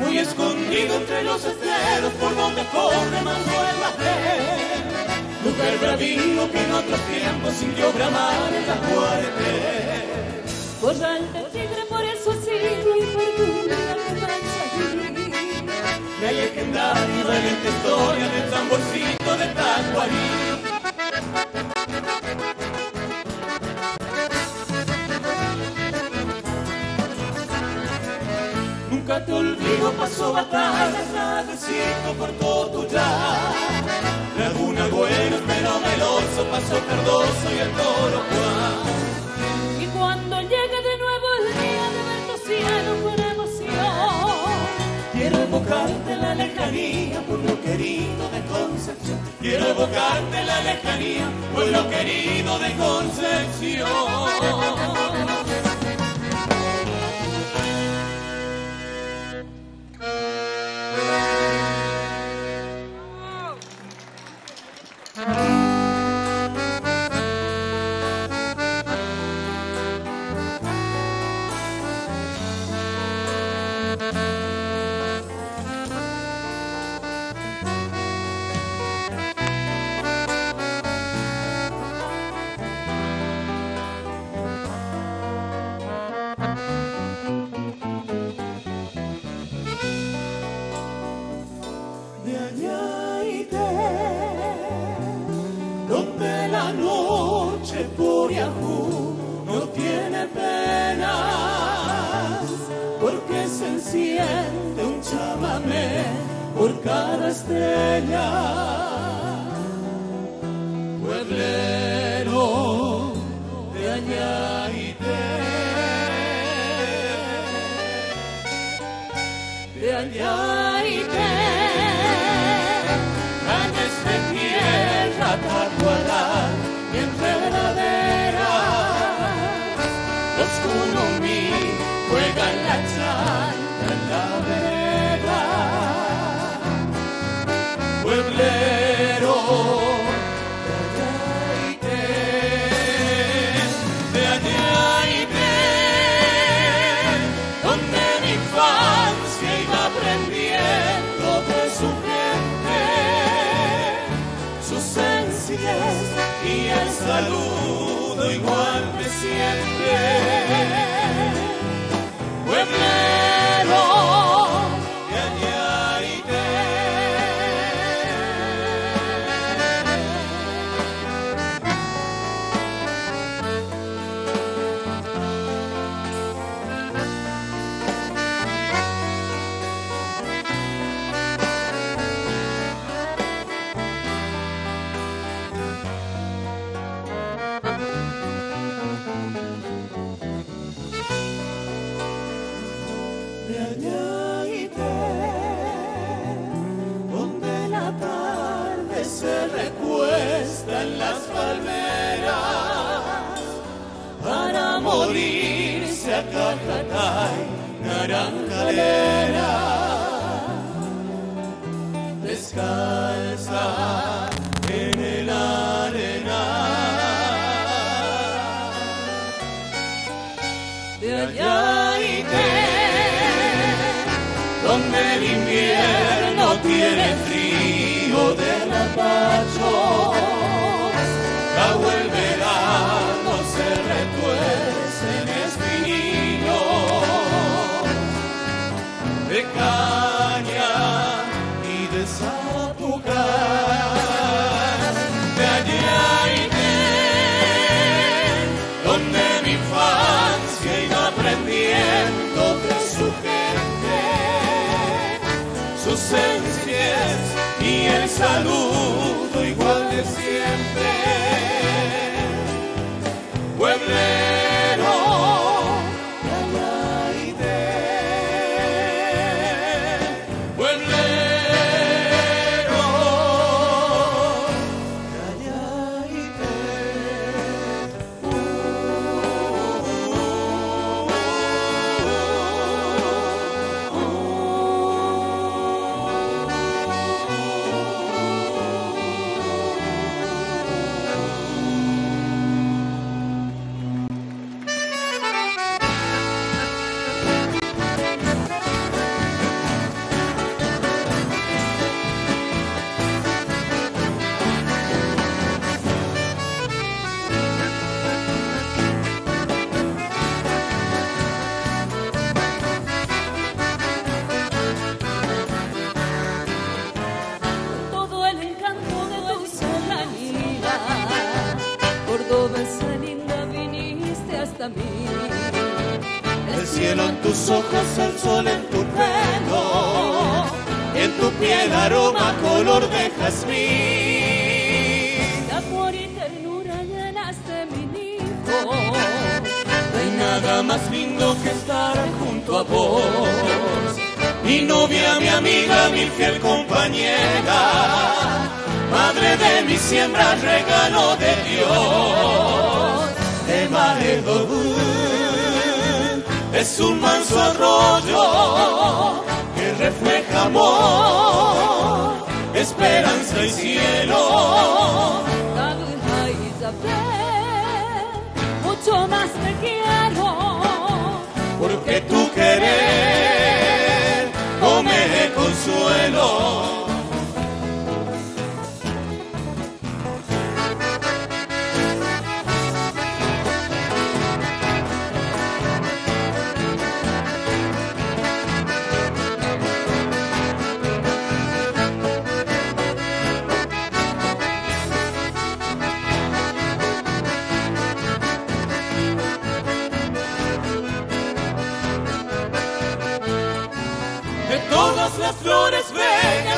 muy escondido entre los esteros por donde corre Manuel Bajel. Mujer bravío que en otros tiempos sintió bramar en la muerte. Corral de tigre, por eso sigo y perdura. La legendaria y valiente historia del tamborcito de Tacuarí. Pasó batalla, travesito por todo tu ya. Laguna Güero, pero meloso, pasó Cardoso y el toro Juan. Y cuando llegue de nuevo el día de ver tu cielo con emoción, Quiero evocarte la lejanía, pueblo querido de Concepción. Quiero evocarte la lejanía, pueblo querido de Concepción. Yahoo no tiene penas, porque se enciende un chamamé por cada estrella. Y el saludo igual de siempre. Cajatay, naranjalera descalza en el arenal de allá de donde el invierno tiene frío de rapacho. Cabo el el saludo mí. El cielo en tus ojos, el sol en tu pelo, en tu piel aroma color de jazmín. De amor y ternura llenaste mi nido. No hay nada más lindo que estar junto a vos. Mi novia, mi amiga, mi fiel compañera, madre de mi siembra, regalo de Dios. De Maredo es un manso arroyo que refleja amor, esperanza y cielo. Mucho más te quiero.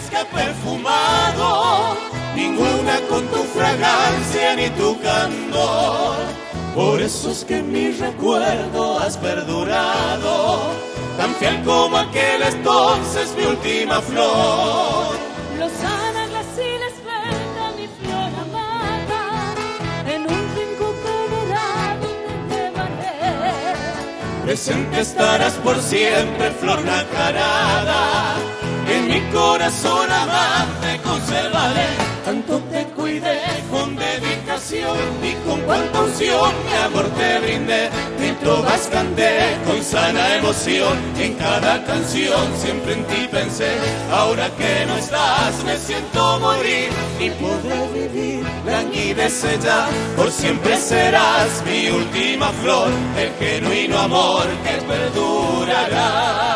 Bellas que perfumado, ninguna con tu fragancia ni tu candor. Por eso es que en mi recuerdo has perdurado, tan fiel como aquel entonces mi última flor. Lozana, Glacial, esbelta, mi flor amada, en un rincón colorado te llevaré. Presente estarás por siempre, flor nacarada. En mi corazón amante conservaré. Tanto te cuidé con dedicación y con cuánta unción mi amor te brindé. Mil trovas canté con sana emoción. En cada canción siempre en ti pensé. Ahora que no estás me siento morir y poder vivir. Languidece ya, por siempre serás mi última flor. El genuino amor que perdurará.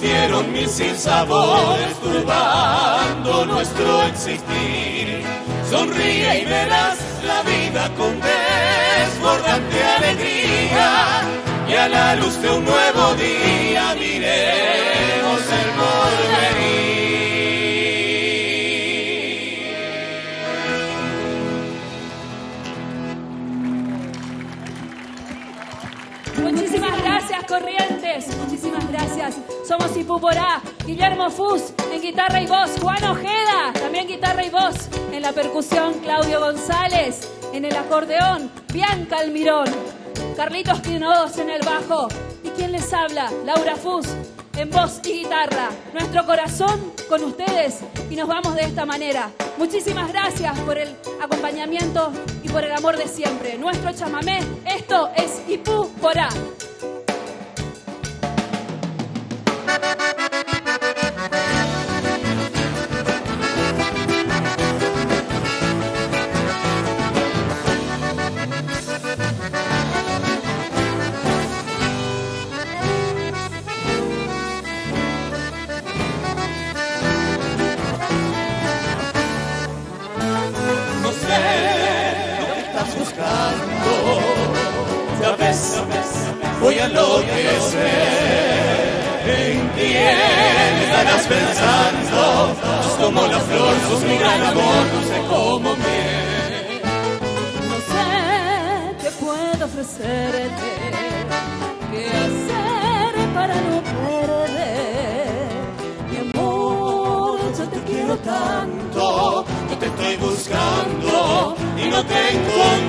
Dieron mil sinsabores turbando nuestro existir. Sonríe y verás la vida con desbordante alegría y a la luz de un nuevo día miremos el porvenir. Corrientes. Muchísimas gracias. Somos Ipuporá. Guillermo Fus en guitarra y voz. Juan Ojeda, también guitarra y voz. En la percusión, Claudio González. En el acordeón, Bianca Almirón. Carlitos Quinodos en el bajo. ¿Y quién les habla? Laura Fus en voz y guitarra. Nuestro corazón con ustedes y nos vamos de esta manera. Muchísimas gracias por el acompañamiento y por el amor de siempre. Nuestro chamamé, esto es Ipú Porá. Voy a enloquecer. ¿En quién estarás pensando? Sos como la flor, sos mi gran amor, no sé cómo me. No sé qué puedo ofrecerte, qué hacer para no perder. Mi amor, yo te quiero tanto. Yo te estoy buscando y no te encontré.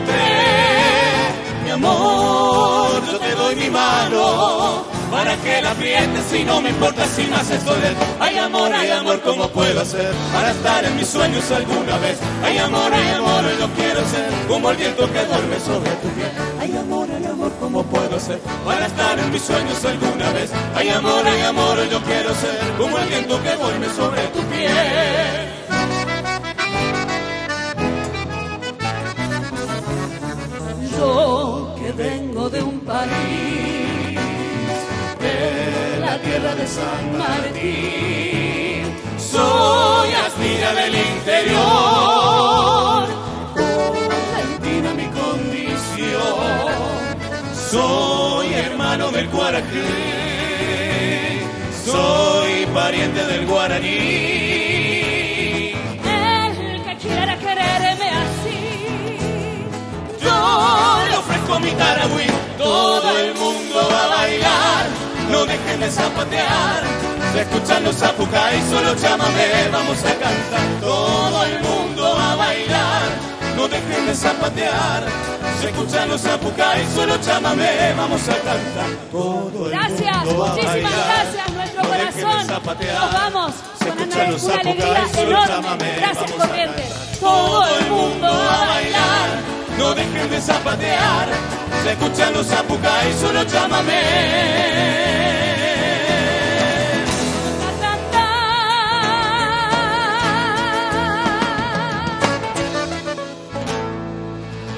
Para que la aprietes si no me importa si me haces doler. Hay amor, hay amor, ¿cómo puedo hacer para estar en mis sueños alguna vez? Hay amor, hay amor, yo quiero ser como el viento que duerme sobre tu piel. Hay amor, hay amor, ¿cómo puedo hacer para estar en mis sueños alguna vez? Hay amor, hay amor, yo quiero ser como el viento que duerme sobre San Martín, soy astilla del interior, Argentina mi condición. soy hermano del Guarají, soy pariente del guaraní. El que quiera quererme así, Yo le ofrezco mi taragüí, todo el mundo va a bailar, no dejen de zapatear. Se escuchan los zapucay, solo llámame, vamos a cantar. Todo el mundo a bailar, no dejen de zapatear. Se escuchan los zapucay, solo llámame, vamos a cantar. Todo el Gracias, mundo a muchísimas bailar, gracias, nuestro no dejen de corazón. zapatear. Nos vamos Se con escuchan una, los una alegría enorme. llámame, Gracias, vamos a corriente. cantar. Todo el mundo va a bailar. no dejen de zapatear. Se escuchan los zapucay, solo llámame.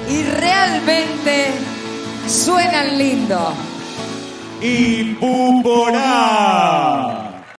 Y realmente suenan lindo. y Puporá.